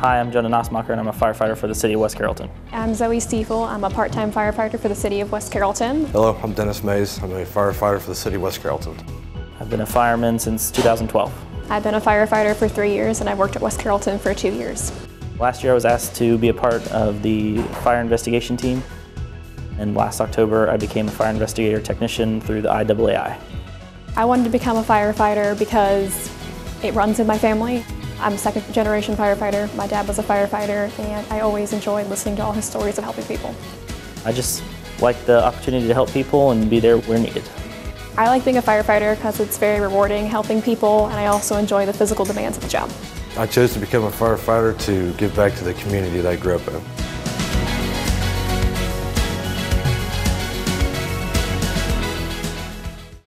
Hi, I'm Jonah Nossmacher and I'm a firefighter for the City of West Carrollton. I'm Zoe Stiefel. I'm a part-time firefighter for the City of West Carrollton. Hello, I'm Dennis Mays. I'm a firefighter for the City of West Carrollton. I've been a fireman since 2012. I've been a firefighter for three years and I've worked at West Carrollton for two years. Last year I was asked to be a part of the fire investigation team and last October I became a fire investigator technician through the IAAI. I wanted to become a firefighter because it runs in my family. I'm a second generation firefighter. My dad was a firefighter and I always enjoyed listening to all his stories of helping people. I just like the opportunity to help people and be there where needed. I like being a firefighter because it's very rewarding helping people and I also enjoy the physical demands of the job. I chose to become a firefighter to give back to the community that I grew up in.